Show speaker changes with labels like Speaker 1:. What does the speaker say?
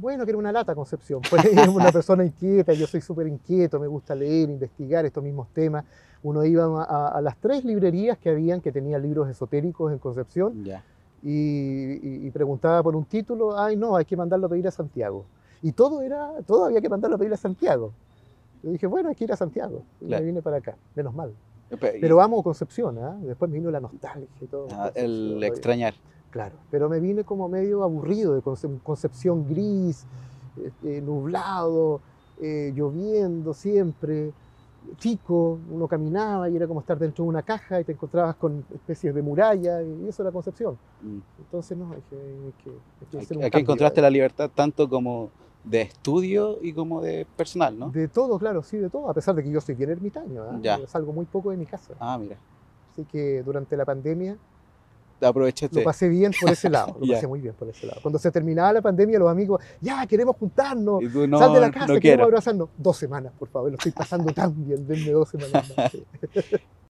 Speaker 1: Bueno, que era una lata Concepción. Pues una persona inquieta, yo soy súper inquieto, me gusta leer, investigar estos mismos temas. Uno iba a, a las tres librerías que habían que tenían libros esotéricos en Concepción y, y- y preguntaba por un título, ay no, hay que mandarlo a pedir a Santiago. Y todo era, todo había que mandarlo a pedir a Santiago. Yo dije, bueno, hay que ir a Santiago. Y
Speaker 2: Claro.
Speaker 1: me vine para acá, menos mal.
Speaker 2: Pe- y-
Speaker 1: Pero amo Concepción, ¿ah? Después me vino la nostalgia y todo.
Speaker 2: ah, el extrañar.
Speaker 1: Claro, pero me vine como medio aburrido de Conce- Concepción gris, este, nublado, eh, lloviendo siempre, chico, uno caminaba y era como estar dentro de una caja y te encontrabas con especies de muralla y eso era Concepción.
Speaker 2: Mm.
Speaker 1: Entonces, no, hay que, hay que- hay que hacer un
Speaker 2: Aquí encontraste la libertad tanto como de estudio y como de personal, ¿no?
Speaker 1: De todo, claro, sí, de todo, a pesar de que yo soy bien ermitaño, ¿ah?
Speaker 2: Ya.
Speaker 1: Salgo muy poco de mi casa.
Speaker 2: Ah, mira.
Speaker 1: Así que durante la pandemia
Speaker 2: Aprovechaste.
Speaker 1: lo pasé bien por ese lado, lo pasé muy bien por ese lado. Cuando se terminaba la pandemia, los amigos, ya, queremos juntarnos,
Speaker 2: no,
Speaker 1: Sal de la casa,
Speaker 2: no
Speaker 1: queremos abrazarnos. Dos semanas, por favor, lo estoy pasando tan bien, denme dos semanas más.